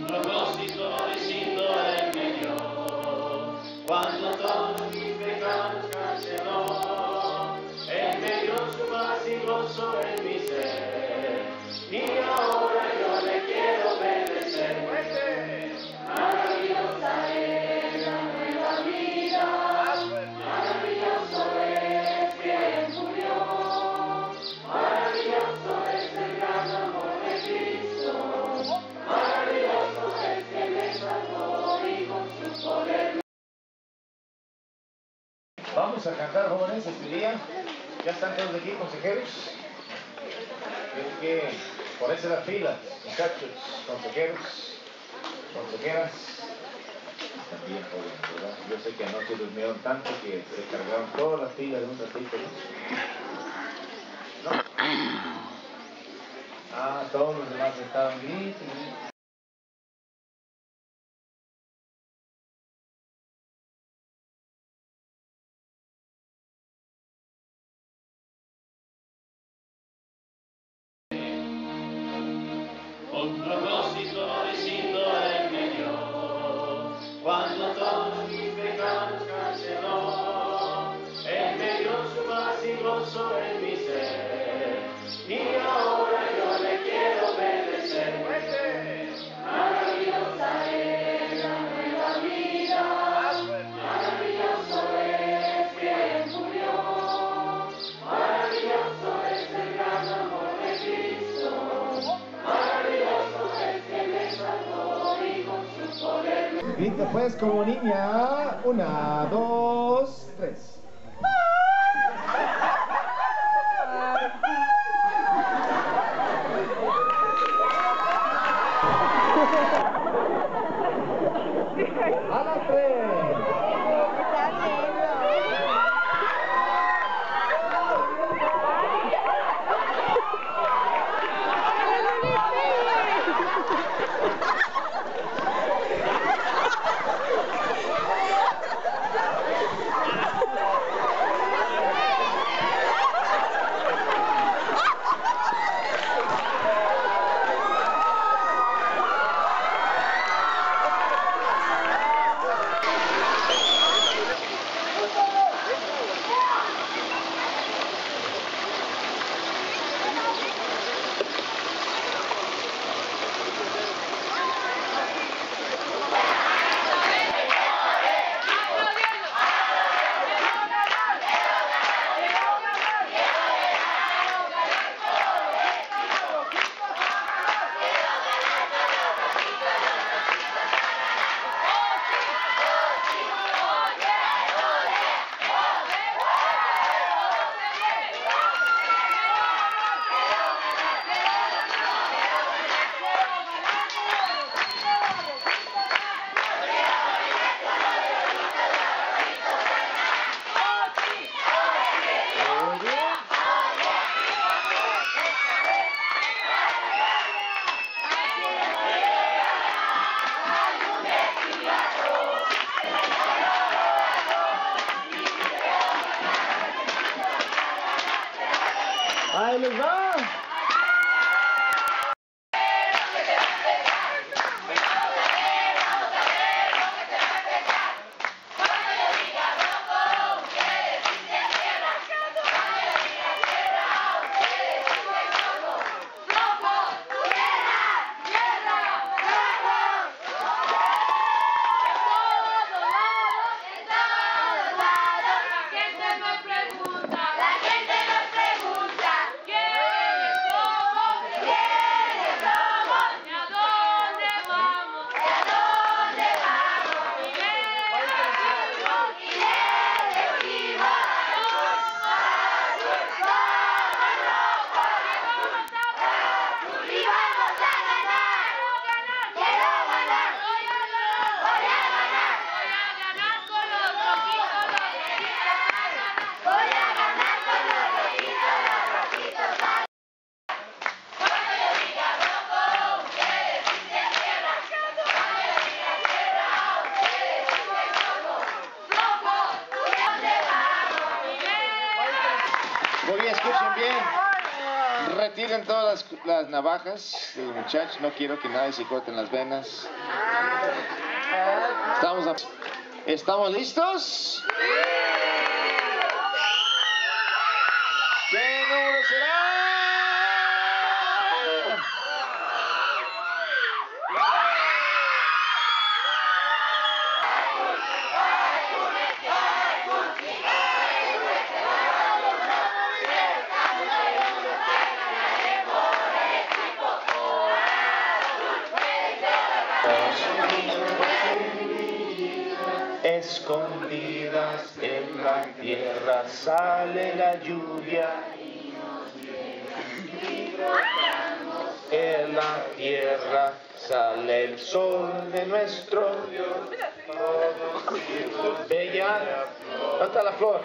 Não. Vamos a cantar, jóvenes, este día. Ya están todos aquí, consejeros. Tienen que ponerse las filas, muchachos, consejeros, consejeras. También jóvenes, ¿verdad? Yo sé que anoche durmieron tanto que se cargaron todas las filas de un ratito. ¿no? Ah, todos los demás estaban bien. Grita pues como niña. Una, dos, tres. Hi, Hallelujah. Afilen todas las, navajas de los muchachos. No quiero que nadie se corten las venas. ¿Estamos, a- ¿Estamos listos? Escondidas en la tierra sale la lluvia. En la tierra sale el sol de nuestro Dios. Bella. ¿Dónde está la flor?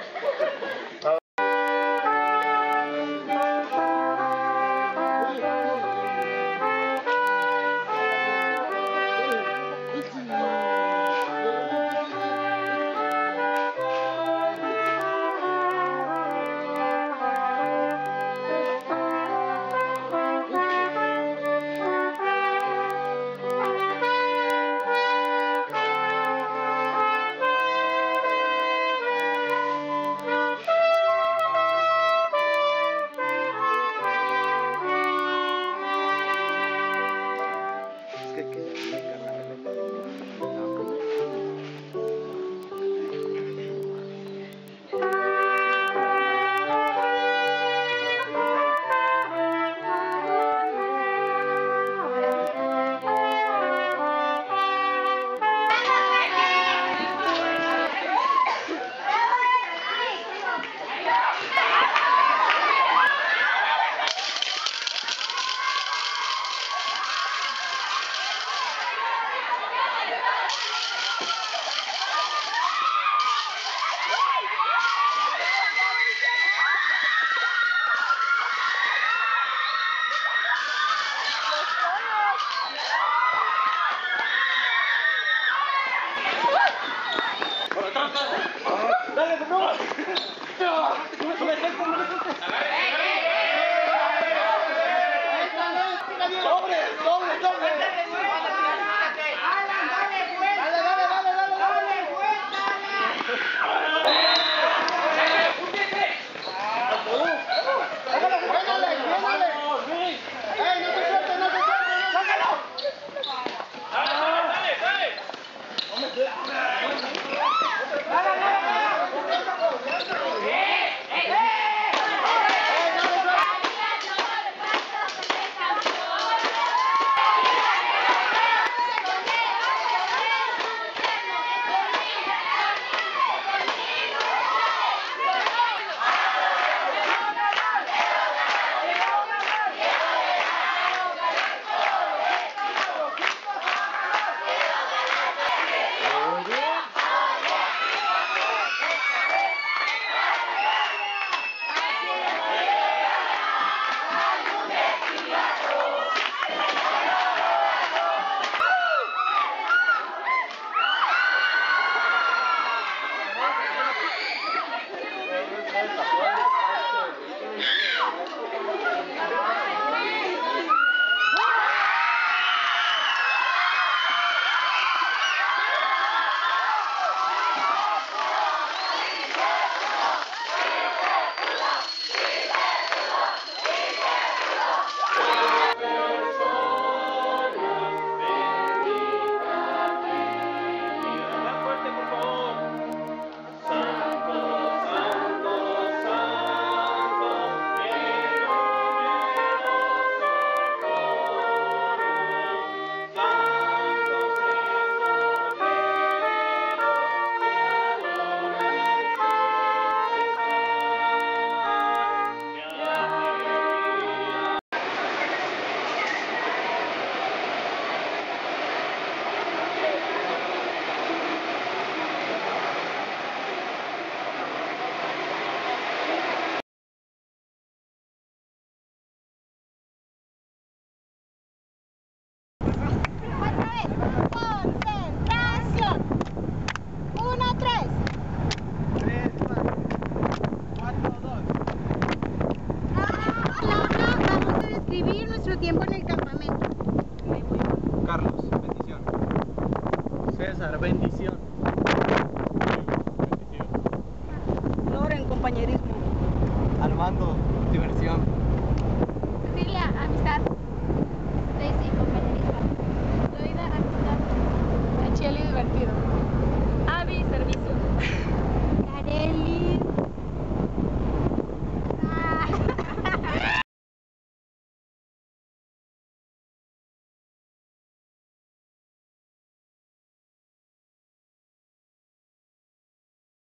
¡No! ¡No! ¡No! describir nuestro tiempo en el campamento. Carlos, bendición. César, bendición.